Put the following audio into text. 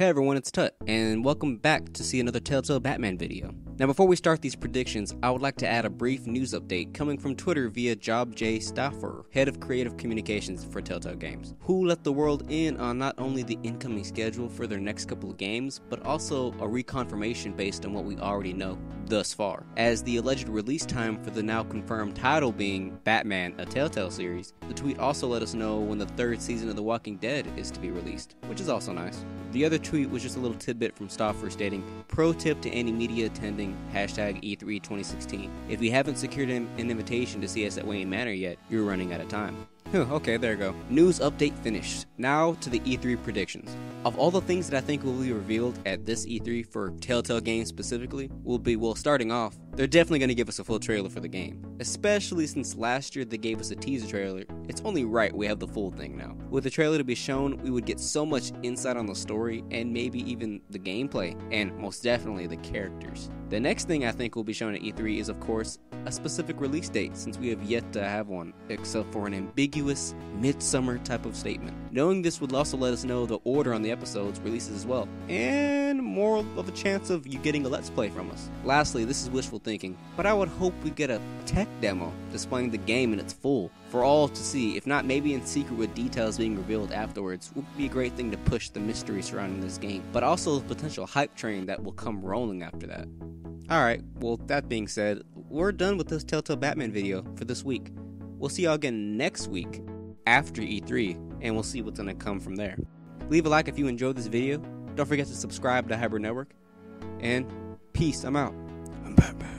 Hey everyone, it's Tut, and welcome back to see another Telltale Batman video. Now, before we start these predictions, I would like to add a brief news update coming from Twitter via Job J. Stauffer, head of creative communications for Telltale Games, who let the world in on not only the incoming schedule for their next couple of games, but also a reconfirmation based on what we already know thus far. As the alleged release time for the now confirmed title being Batman, a Telltale series, the tweet also let us know when the third season of The Walking Dead is to be released, which is also nice. The other tweet was just a little tidbit from Stauffer stating, Pro tip to any media attending hashtag E3 2016. If you haven't secured an invitation to see us at Wayne Manor yet, you're running out of time. okay, there you go. News update finished. Now to the E3 predictions. Of all the things that I think will be revealed at this E3 for Telltale Games specifically, will be, well, starting off, they're definitely going to give us a full trailer for the game. Especially since last year they gave us a teaser trailer, it's only right we have the full thing now. With the trailer to be shown, we would get so much insight on the story and maybe even the gameplay, and most definitely the characters. The next thing I think will be shown at E3 is, of course, a specific release date, since we have yet to have one, except for an ambiguous midsummer type of statement. Knowing this would also let us know the order on the episodes releases as well, and more of a chance of you getting a Let's Play from us. Lastly, this is wishful thinking, but I would hope we get a tech demo displaying the game in its full for all to see, if not maybe in secret with details being revealed afterwards, would be a great thing to push the mystery surrounding this game, but also the potential hype train that will come rolling after that. Alright, well, that being said, we're done with this Telltale Batman video for this week. We'll see y'all again next week after E3, and we'll see what's gonna come from there. Leave a like if you enjoyed this video. Don't forget to subscribe to Hybrid Network. And peace, I'm out. I'm Batman.